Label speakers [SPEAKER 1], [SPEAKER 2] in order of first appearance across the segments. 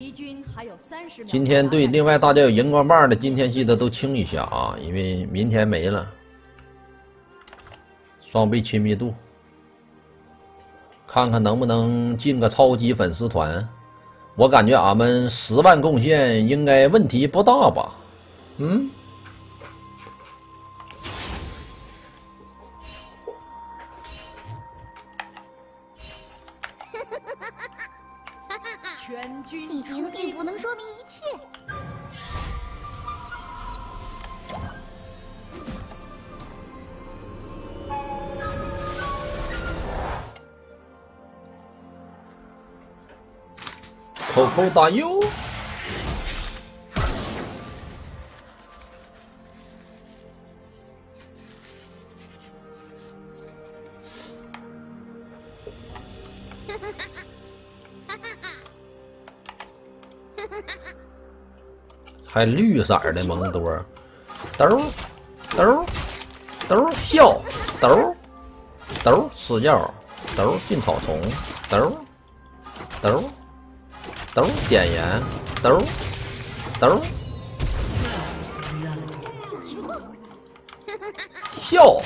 [SPEAKER 1] 敌军还有三十秒。
[SPEAKER 2] 今天对，另外大家有荧光棒的，今天记得都清一下啊，因为明天没了。双倍亲密度，看看能不能进个超级粉丝团。我感觉俺们十万贡献应该问题不大吧？嗯。扣扣大优，还绿色的蒙多，兜兜兜笑兜兜吃药兜进草丛兜兜。兜点烟，兜兜笑，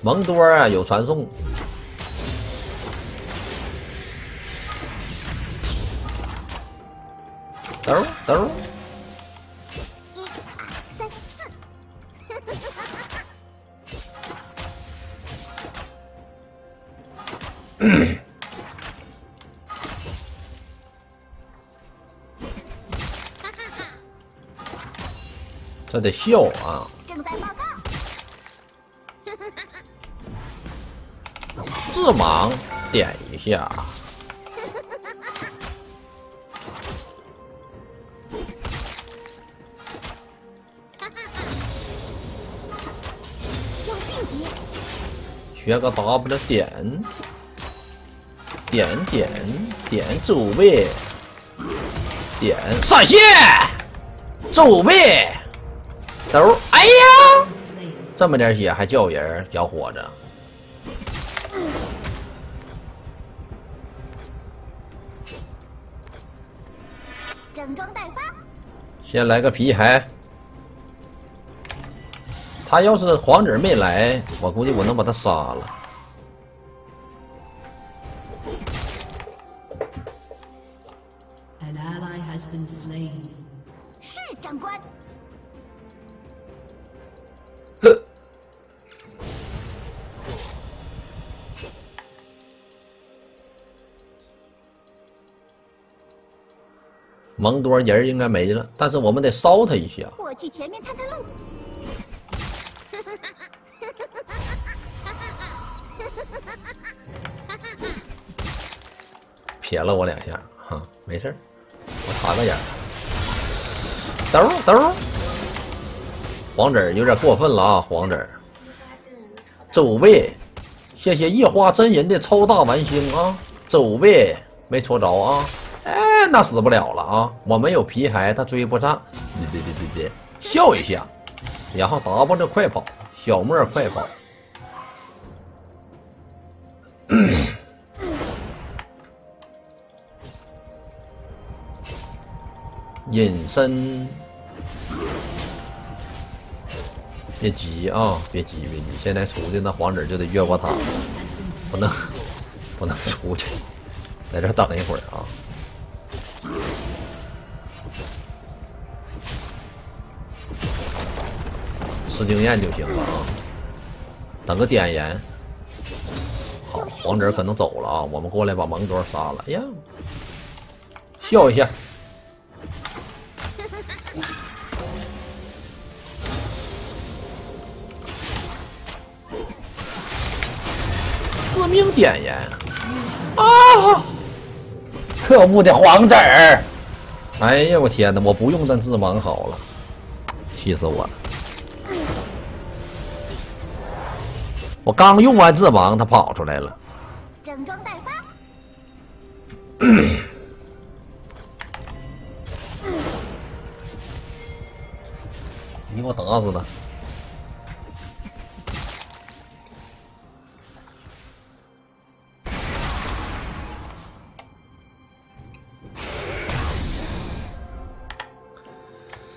[SPEAKER 2] 蒙多啊，有传送，兜兜。这得笑啊！
[SPEAKER 3] 正在报告。
[SPEAKER 2] 自盲点一下。学个 W 点，点点点走位，点闪现，走位。兜，哎呀，这么点血还叫人，小伙子。
[SPEAKER 3] 整装待发。
[SPEAKER 2] 先来个皮孩。他要是皇子没来，我估计我能把他杀了。蒙多人应该没了，但是我们得烧他一下。
[SPEAKER 3] 我去前面探探路。
[SPEAKER 2] 撇了我两下，哈，没事我插个眼。兜兜，黄子有点过分了啊，黄子。走位，谢谢夜花真人的超大繁星啊，走位没戳着啊。那死不了了啊！我没有皮孩，他追不上。别别别别别，笑一下，然后 W 快跑，小莫快跑，隐身。别急啊，别急别急，现在出去那黄子就得越过他，不能不能出去，在这等一会儿啊。吃经验就行了啊！等个点烟。好，黄子可能走了啊！我们过来把蒙多杀了。哎呀，笑一下。致命点烟啊！可恶的黄子儿！哎呀，我天哪！我不用那致盲好了，气死我了！我刚用完这王，他跑出来了。
[SPEAKER 3] 整装待发。
[SPEAKER 2] 你给我打死他。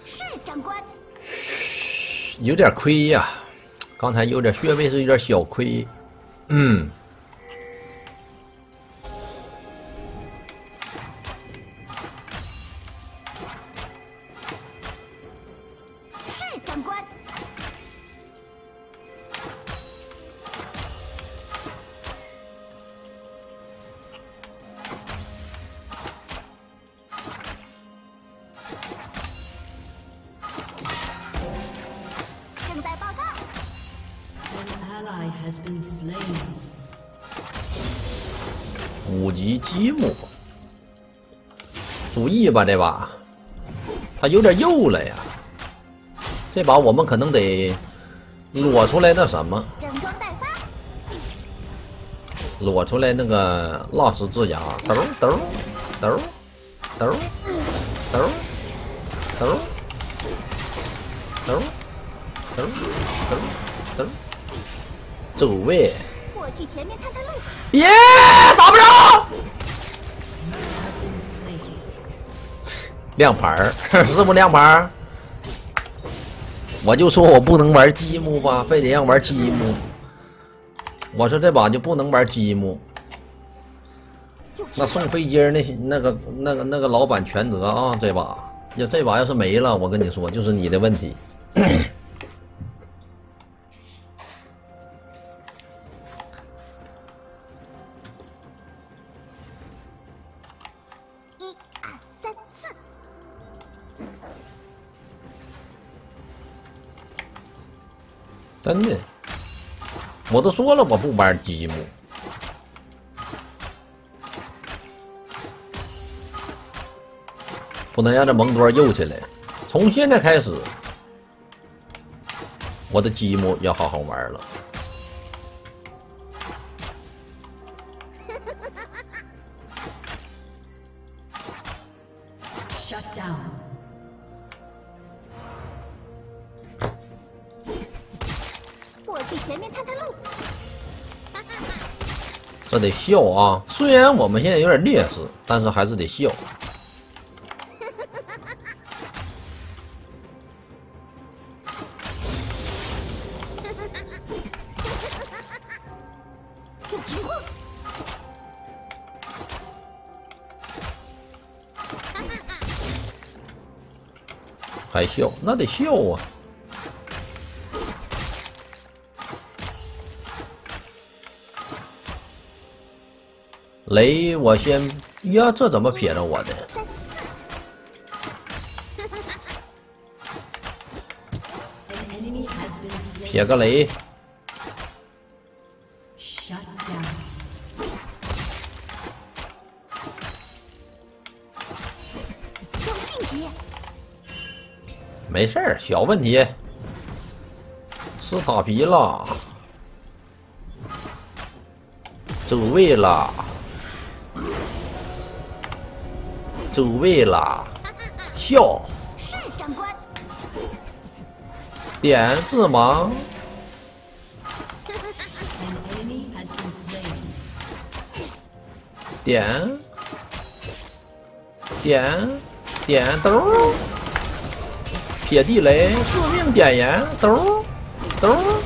[SPEAKER 3] 是长官。
[SPEAKER 2] 有点亏呀。刚才有点穴位是有点小亏，嗯。
[SPEAKER 1] has been slain.
[SPEAKER 2] 级积木。主意吧，这把，他有点幼了呀，这把我们可能得裸出来那什么，
[SPEAKER 3] 整装待发，
[SPEAKER 2] 裸出来那个蜡石之牙。兜，嘚嘚嘚嘚嘚嘚。走位，
[SPEAKER 3] 我去前面探探路。
[SPEAKER 2] 耶，打不着。亮牌儿，是不亮牌儿？我就说我不能玩积木吧，非得让玩积木。我说这把就不能玩积木，那送飞机儿那些那个那个那个老板全责啊！这把要这把要是没了，我跟你说就是你的问题。真的，我都说了我不玩积木。不能让这蒙多又起来。从现在开始，我的积木要好好玩了。这得笑啊！虽然我们现在有点劣势，但是还是得笑。
[SPEAKER 3] 有情况，
[SPEAKER 2] 还笑，那得笑啊！雷我先，呀，这怎么撇着我的？撇个雷。没事儿，小问题。吃塔皮了，走位了。走位啦，笑
[SPEAKER 3] 是长官，
[SPEAKER 2] 点字盲.点点点兜儿，撇地雷，致命点燃，兜儿兜儿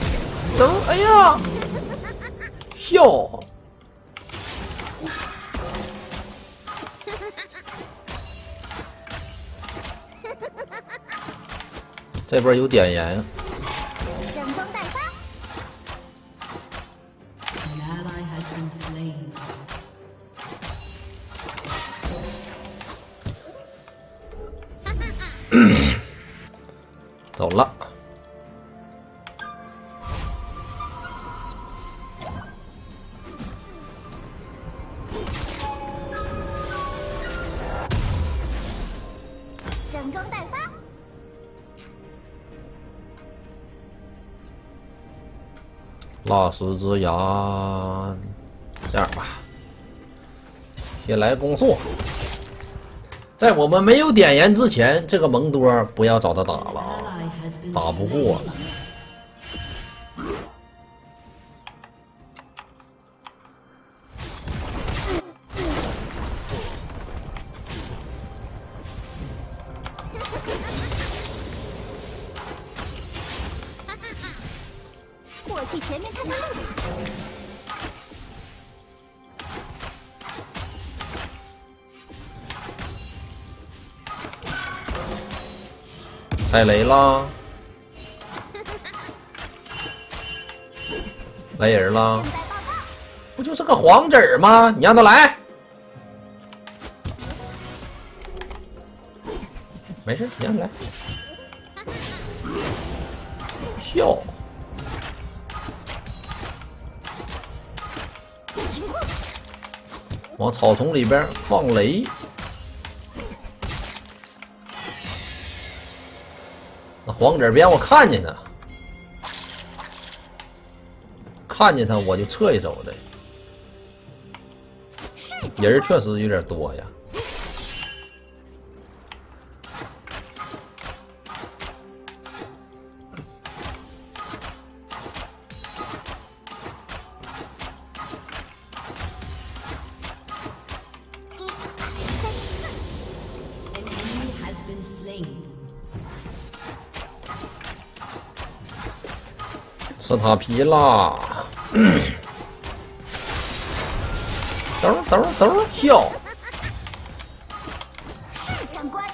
[SPEAKER 2] 兜儿，哎呀，笑。这波有点
[SPEAKER 1] 烟。
[SPEAKER 2] 走了。大石之牙，这样吧，先来攻速。在我们没有点烟之前，这个蒙多不要找他打了啊，打不
[SPEAKER 1] slain.
[SPEAKER 2] 过。
[SPEAKER 3] 去前面看看路。
[SPEAKER 2] 踩雷啦！来人
[SPEAKER 3] 了！
[SPEAKER 2] 不就是个黄子吗？你让他来，没事，你让他来。笑，往草丛里边放雷。那黄子儿别让我看见他，看见他我就撤一手的。人确实有点多呀。吃塔皮啦！兜兜兜笑，
[SPEAKER 3] 是长官。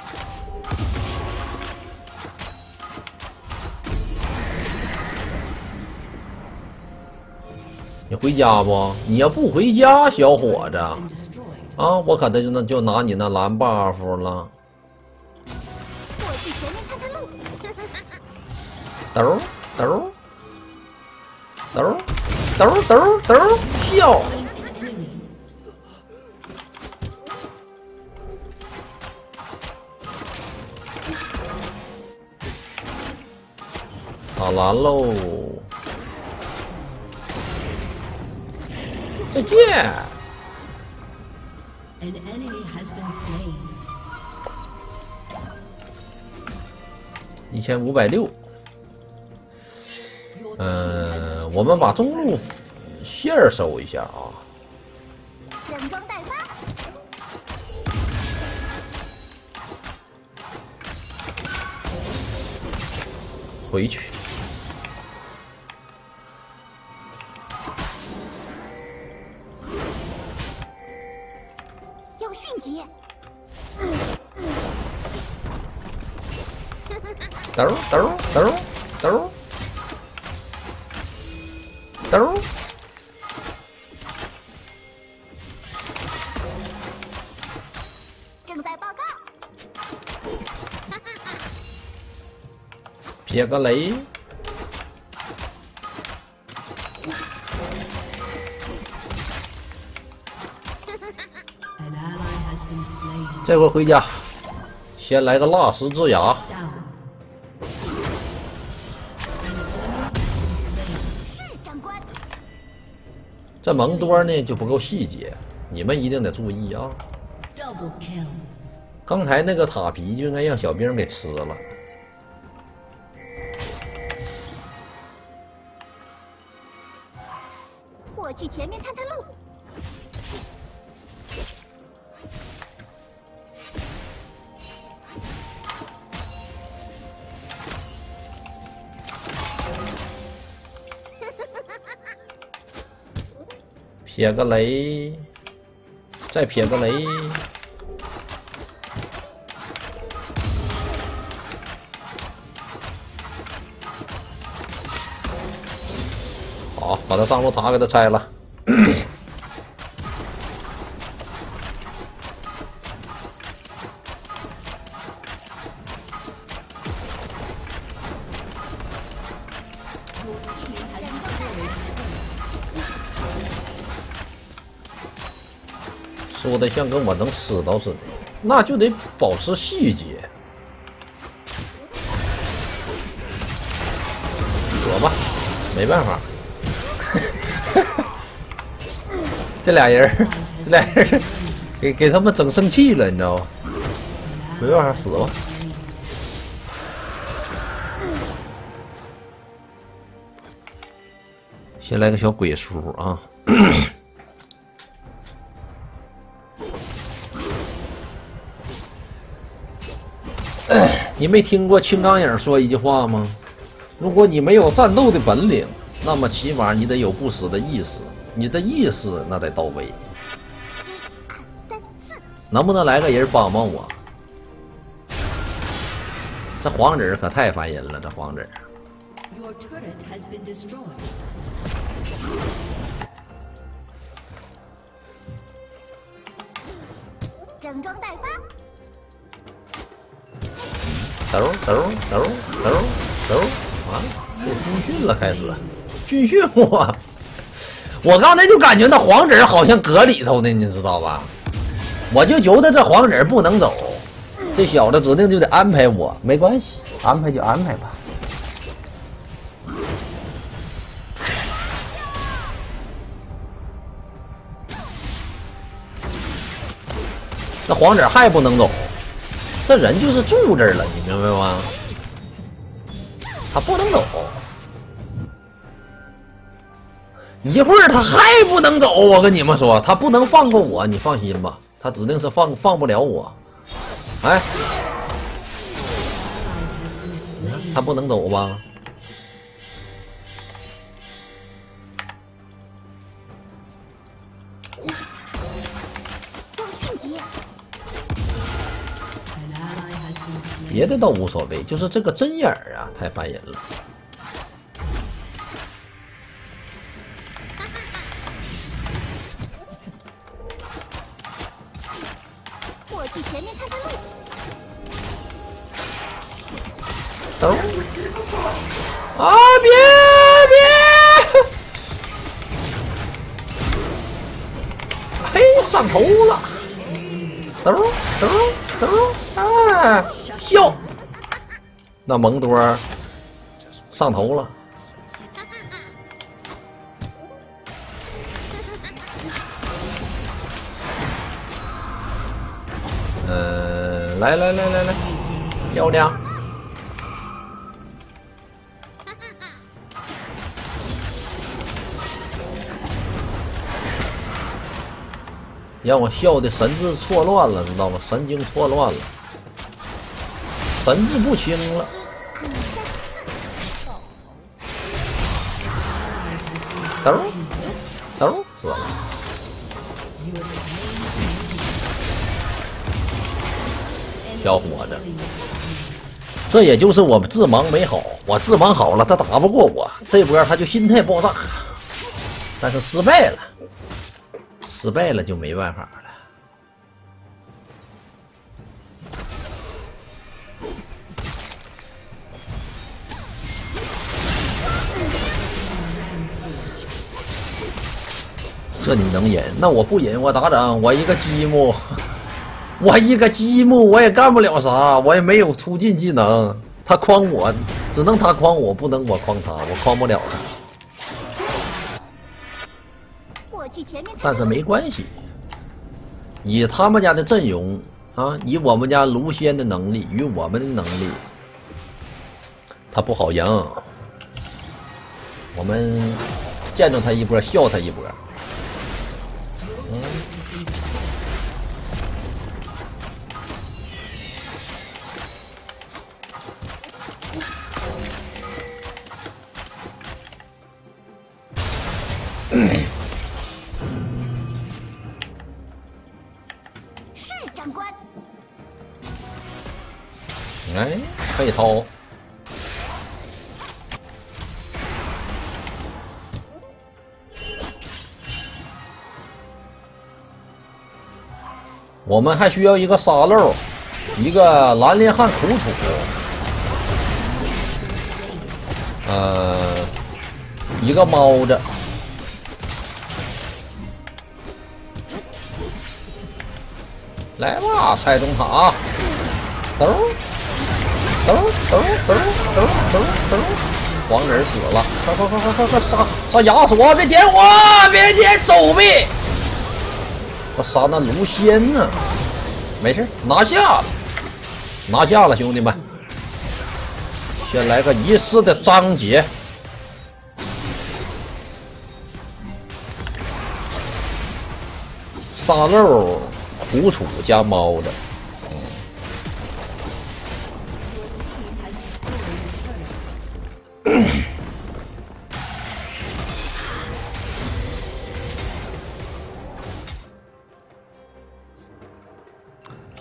[SPEAKER 2] 你回家不？你要不回家，小伙子啊，我可得就那就拿你那蓝 buff 了。
[SPEAKER 3] 我去前面看看路。
[SPEAKER 2] 兜兜兜兜兜兜笑
[SPEAKER 1] ，An enemy.
[SPEAKER 2] 打蓝喽！再见。一千五百六。嗯我们把中路线儿收一下啊。
[SPEAKER 3] 整装待发，
[SPEAKER 2] 回去。
[SPEAKER 3] 要迅捷。
[SPEAKER 2] 兜兜兜兜弱个雷！这回回家，先来个纳石之牙。这门多呢就不够细节，你们一定得注意啊！刚才那个塔皮就应该让小兵给吃了。
[SPEAKER 3] 去前面探探路。
[SPEAKER 2] 撇个雷，再撇个雷。把他上路塔给他拆了。说的像跟我能吃到似的，那就得保持细节。躲吧，没办法。这俩人，这俩人给给他们整生气了，你知道吗？没办法，死吧。先来个小鬼叔啊！你没听过青钢影说一句话吗？如果你没有战斗的本领，那么起码你得有不死的意识，你的意识那得到位。
[SPEAKER 3] 一二三四，
[SPEAKER 2] 能不能来个人帮帮我？这黄子可太烦人了，这黄子。
[SPEAKER 1] Your turret has been destroyed.
[SPEAKER 3] 整装待发。
[SPEAKER 2] 抖抖抖抖抖，完了，这军训了，开始军训我。我刚才就感觉那黄子好像搁里头呢，你知道吧？我就觉得这黄子不能走，这小子指定就得安排我，没关系，安排就安排吧。那黄子还不能走，这人就是住这儿了，你明白吗？他不能走，一会儿他还不能走。我跟你们说，他不能放过我，你放心吧，他指定是放放不了我。哎，他不能走吧？别的倒无所谓，就是这个针眼儿啊，太烦人了。
[SPEAKER 3] 去前面看看路。
[SPEAKER 2] 走啊！别别！嘿，上头了！兜儿兜儿兜儿，哎，笑！那蒙多上头了。来来来来来，漂亮！让我笑的神志错乱了，知道吗？神经错乱了，神志不清了。兜小伙子，这也就是我自盲没好，我自盲好了，他打不过我，这波他就心态爆炸，但是失败了，失败了就没办法了。这你能忍？那我不忍，我咋整？我一个积木，我一个积木，我也干不了啥，我也没有突进技能。他诓我，只能他诓我，不能我诓他，我诓不了他。
[SPEAKER 3] 我去前面探探路。
[SPEAKER 2] 但是没关系，以他们家的阵容啊，以我们家卢仙的能力与我们的能力，他不好赢。我们见着他一波，笑他一波。嗯，哎，可以掏。我们还需要一个沙漏，一个蓝莲汉苦楚，呃，一个猫子，来吧，蔡中塔，走噔噔噔噔噔，黄人死了，快快快快快快杀杀亚索！别点我，别点走呗！我杀那卢仙呢？没事，拿下了，拿下了，兄弟们！先来个仪式的章节。沙漏、苦楚加猫的，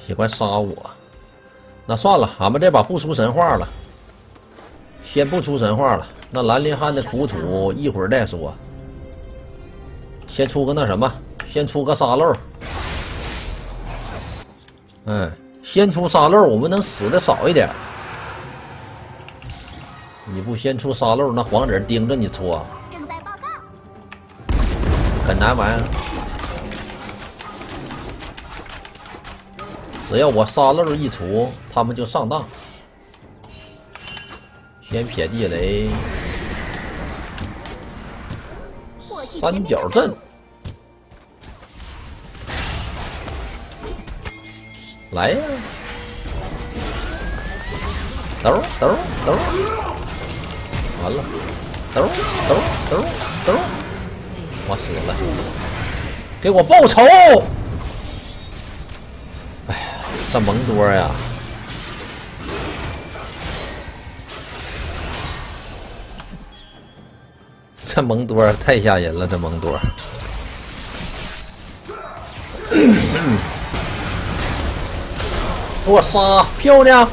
[SPEAKER 2] 喜欢杀我。那算了，俺们这把不出神话了，先不出神话了。那兰陵汉的苦土一会儿再说，先出个那什么，先出个沙漏。嗯，先出沙漏，我们能死的少一点。你不先出沙漏，那黄子盯着你戳，
[SPEAKER 3] 正在报告。
[SPEAKER 2] 很难玩。只要我沙漏一出，他们就上当。先撇地雷，三角阵，来呀！兜兜兜，完了，兜兜兜兜，我死了，给我报仇！这蒙多呀！这蒙多太吓人了，这蒙多。给我杀，漂亮！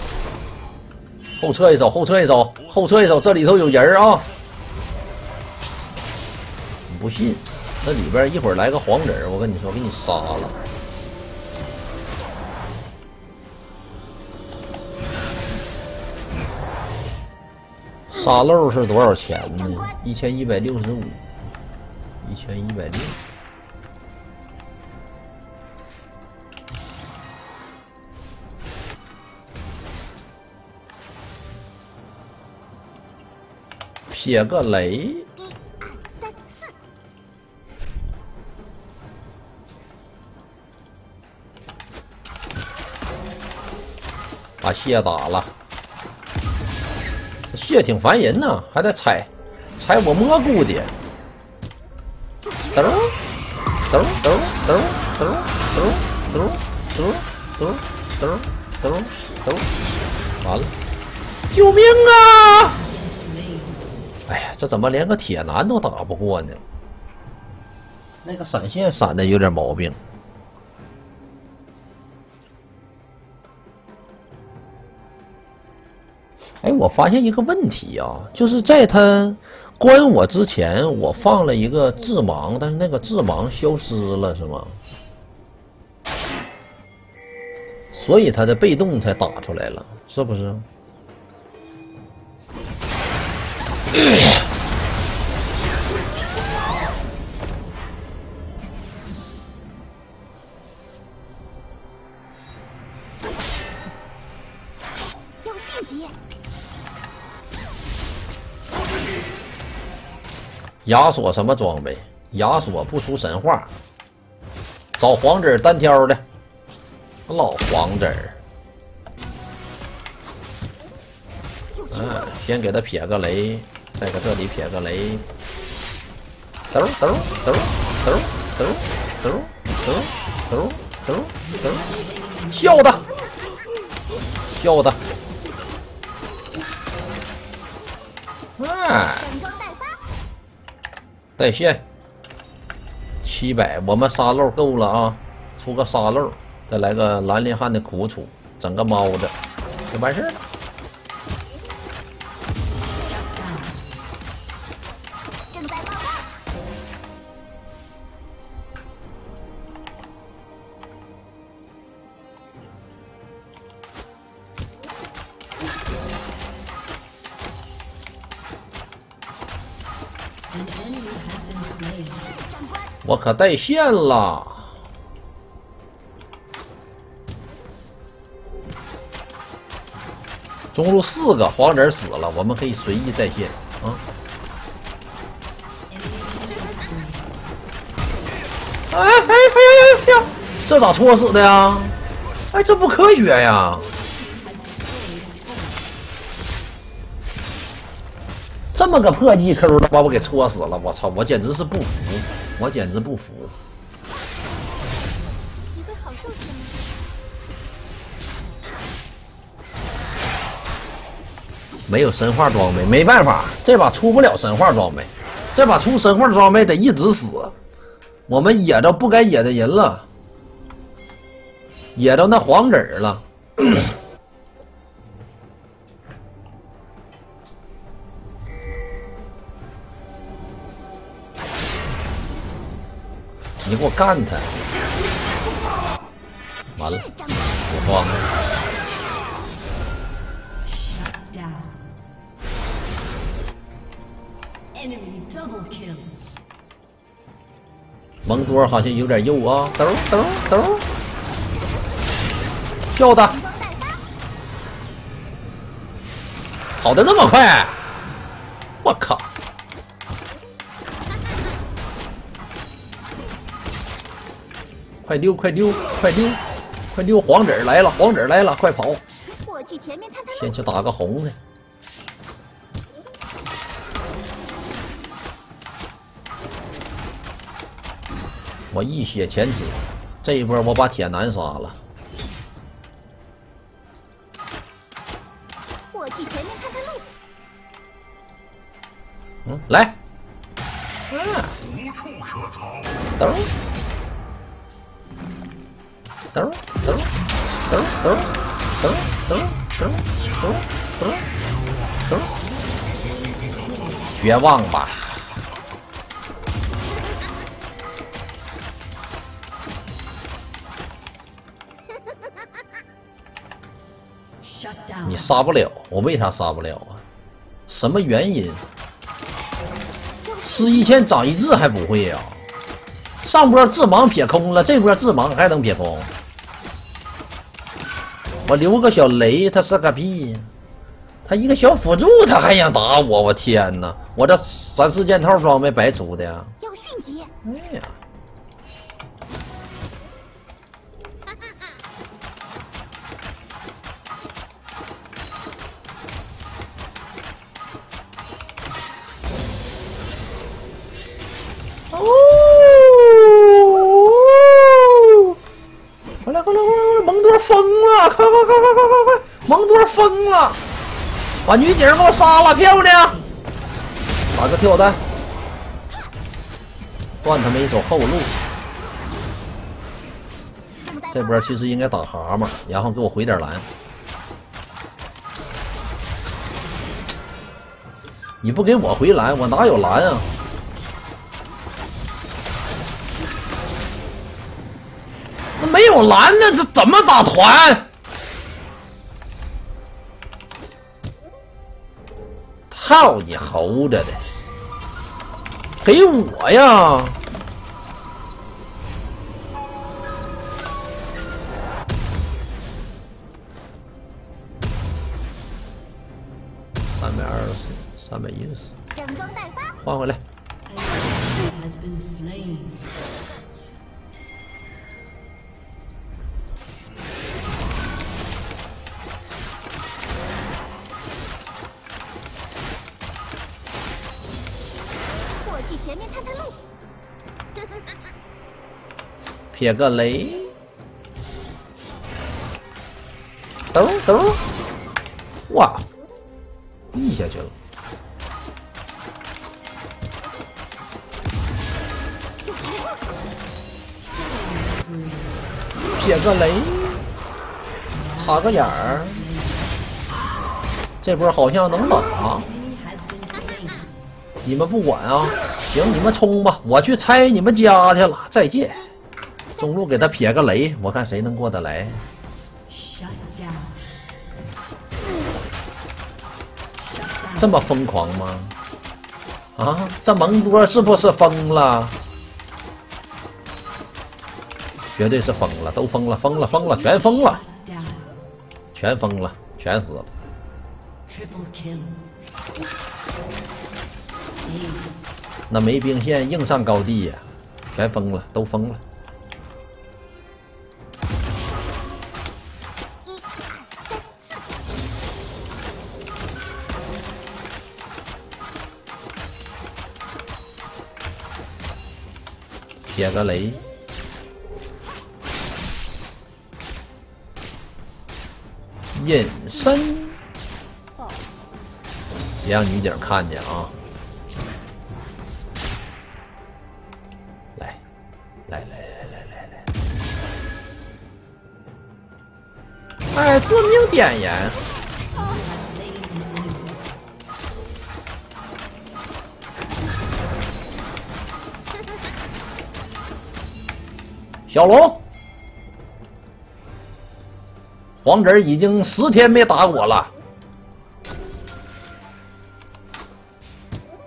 [SPEAKER 2] 后撤一手，后撤一手，后撤一手，这里头有人啊！你不信？那里边一会儿来个黄子我跟你说，给你杀了。沙漏是多少钱呢？一千一百六十五，一千一百六。撇个雷。把蟹打了。这挺烦人呐，还得踩，踩我蘑菇的。兜兜兜兜兜兜兜兜兜兜兜兜，完了，救命啊！哎呀，这怎么连个铁男都打不过呢？那个闪现闪的有点毛病。哎，我发现一个问题啊，就是在他关我之前，我放了一个致盲，但是那个致盲消失了，是吗？所以他的被动才打出来了，是不是？亚索什么装备？亚索不出神话，找黄子单挑的，老黄子。嗯，先给他撇个雷，再搁这里撇个雷。兜兜兜兜兜兜兜兜兜兜，笑他，笑他。哎。在线七百，我们沙漏够了啊！出个沙漏，再来个兰陵汉的苦楚，整个猫的就完事了。可带线了，中路四个黄人死了，我们可以随意带线啊！哎哎哎哎呀！这咋戳死的呀？哎，这不科学呀！这么个破技 Q 都把我给戳死了！我操！我简直是不服，我简直不服。没有神话装备，没办法，这把出不了神话装备。这把出神话装备得一直死，我们野到不该野的人了。野到那黄子儿了。你给我干他！完了，我慌了。蒙多好像有点肉啊，兜兜兜，叫他，跑的那么快，我靠！快溜快溜快溜快溜！黄子来了，黄子来了，快跑！
[SPEAKER 3] 我去前面探探路。
[SPEAKER 2] 先去打个红的。我一血前指，这一波我把铁男杀了。
[SPEAKER 3] 我去前面探探路。
[SPEAKER 2] 嗯，来，
[SPEAKER 4] 无处可逃。
[SPEAKER 2] 兜绝望吧.你杀不了，我为啥杀不了啊？什么原因？吃一堑长一智还不会呀、上波致盲撇空了，这波致盲还能撇空？我留个小雷，他是个屁呀！他一个小辅助，他还想打我，我天哪！我这三四件套装备白出的呀！
[SPEAKER 3] 要迅捷，
[SPEAKER 2] 哎呀，疯了！快快快快快快快！蒙多疯了！把女警给我杀了，漂亮！打个跳弹。断他们一手后路。这波其实应该打蛤蟆，然后给我回点蓝。你不给我回蓝，我哪有蓝啊？有蓝的，这怎么打团？操你猴子的！给我呀！三百二十，三百一十四，
[SPEAKER 3] 整装待发，
[SPEAKER 2] 换回来。撇个雷，兜兜，哇，地下去了。撇个雷，插个眼儿，这波好像能打。
[SPEAKER 1] 啊
[SPEAKER 2] 你们不管啊？行，你们冲吧，我去拆你们家去了。再见。中路给他撇个雷，我看谁能过得来。这么疯狂吗？啊，这蒙多是不是疯了？绝对是疯了，都疯了，疯了，疯了，全疯了，全疯了，全死了。那没兵线硬上高地呀、全疯了，都疯了。点个雷，隐身，别让女警看见啊！来，来来来来来来，哎，致命点烟。小龙，黄子已经十天没打我了。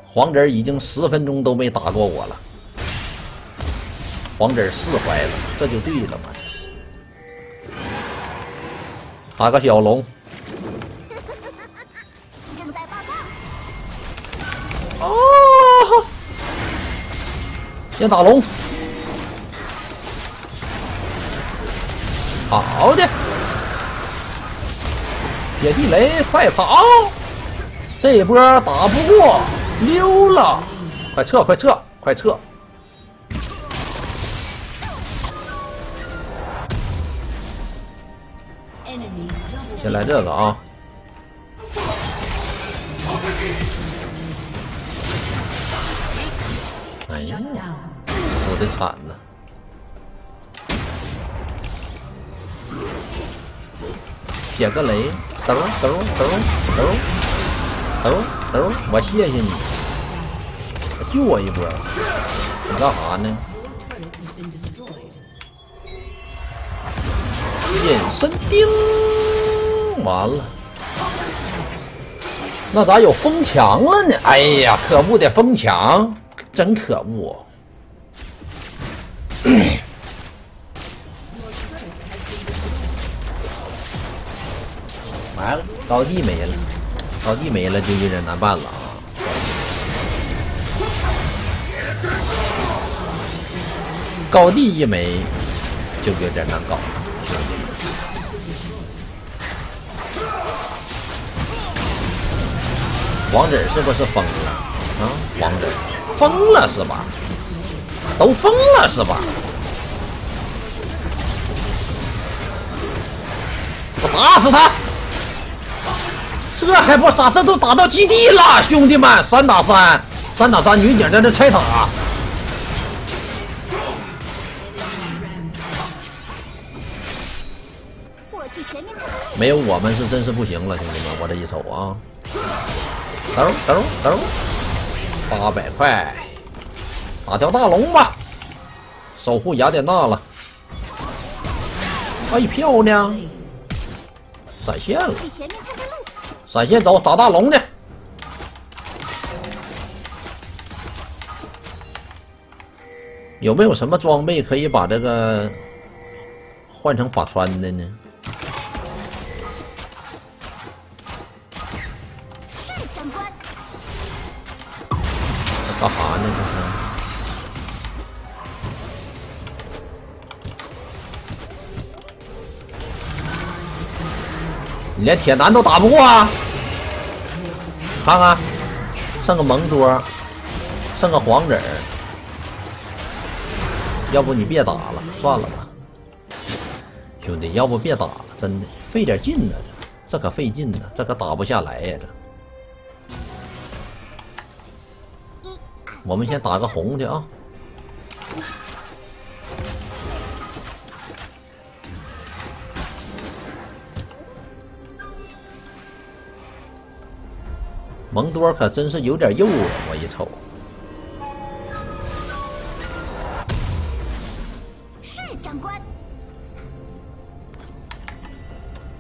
[SPEAKER 2] 黄子已经十分钟都没打过我了。黄子释怀了，这就对了嘛。打个小龙。
[SPEAKER 3] 正在报
[SPEAKER 2] 哦，先打龙。好的，铁地雷，快跑！这一波打不过，溜了，快撤，快撤，快撤！先来这个啊！哎呀，死的惨呐！点个雷，兜兜兜兜兜兜，我谢谢你，救我一波！你干啥呢？隐身钉，完了，那咋有风墙了呢？哎呀，可恶的风墙，真可恶！完了，高地没了，高地没了就有点难办了啊！高地一没，就有点难搞了，王子是不是疯了啊？王子疯了是吧？都疯了是吧？我打死他！这还不杀？这都打到基地了，兄弟们，三打三，三打三，女警在这拆塔。
[SPEAKER 3] 我去前面探探路。
[SPEAKER 2] 没有我们是真是不行了，兄弟们，我这一手啊，兜兜兜，八百块，打条大龙吧，守护雅典娜了。哎，漂亮，闪现了，闪现走，打大龙去。有没有什么装备可以把这个换成法穿的呢？
[SPEAKER 3] 是长官。
[SPEAKER 2] 干啥呢？这是？你连铁男都打不过啊？看看，剩个蒙多，剩个黄子，要不你别打了，算了吧，兄弟，要不别打了，真的费点劲呢，这这可费劲呢，这可打不下来呀，这。我们先打个红的啊！蒙多可真是有点肉啊！我一瞅，
[SPEAKER 3] 是长官。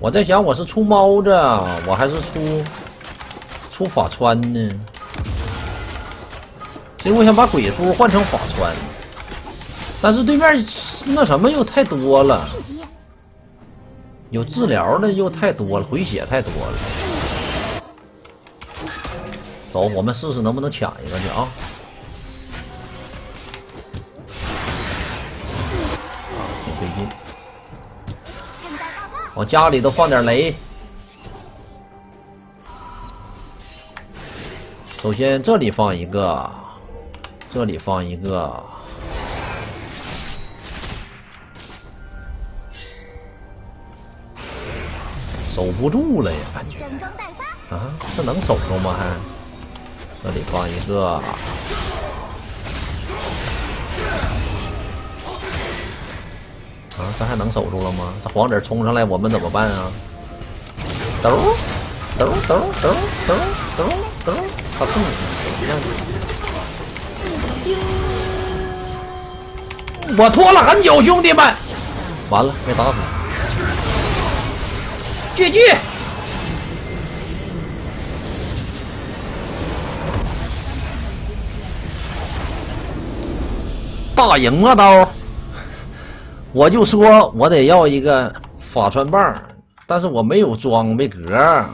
[SPEAKER 2] 我在想我是出猫子啊，我还是出出法穿呢？其实我想把鬼叔换成法穿，但是对面那什么又太多了，有治疗的又太多了，回血太多了。走，我们试试能不能抢一个去啊！啊，挺费劲。往家里头放点雷。首先这里放一个，这里放一个。守不住了呀，感觉。啊，这能守住吗？还这里放一个，啊，这还能守住了吗？这黄子冲上来，我们怎么办啊？兜兜兜兜兜兜兜，他送你。我拖了很久，兄弟们，完了没打死。聚打。赢了刀！我就说我得要一个法穿棒，但是我没有装，备格。